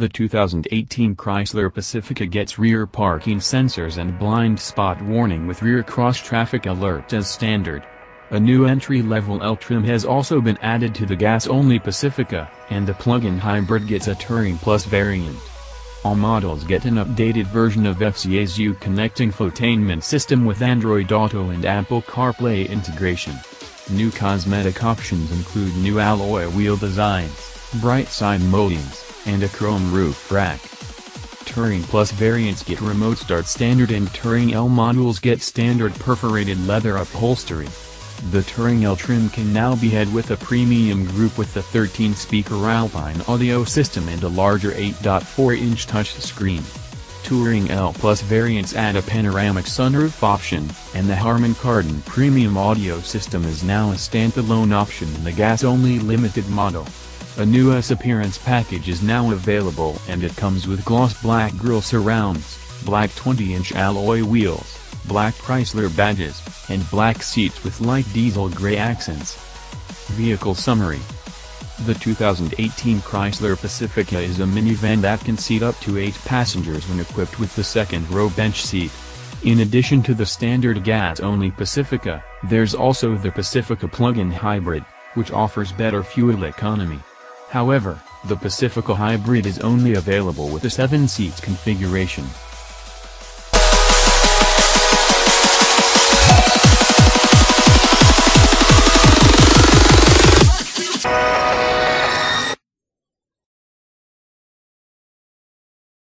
The 2018 Chrysler Pacifica gets rear parking sensors and blind spot warning with rear cross-traffic alert as standard. A new entry-level L trim has also been added to the gas-only Pacifica, and the plug-in hybrid gets a Touring Plus variant. All models get an updated version of FCA's Uconnect infotainment system with Android Auto and Apple CarPlay integration. New cosmetic options include new alloy wheel designs, bright side moldings, and a chrome roof rack. Touring Plus variants get remote start standard and Touring L modules get standard perforated leather upholstery. The Touring L trim can now be had with a premium group with the 13-speaker Alpine audio system and a larger 8.4-inch touchscreen. Touring L Plus variants add a panoramic sunroof option, and the Harman Kardon premium audio system is now a standalone option in the gas-only limited model. A new S appearance package is now available and it comes with gloss black grille surrounds, black 20-inch alloy wheels, black Chrysler badges, and black seats with light diesel gray accents. Vehicle Summary The 2018 Chrysler Pacifica is a minivan that can seat up to 8 passengers when equipped with the second row bench seat. In addition to the standard gas-only Pacifica, there's also the Pacifica plug-in hybrid, which offers better fuel economy. However, the Pacifica Hybrid is only available with a 7 seats configuration.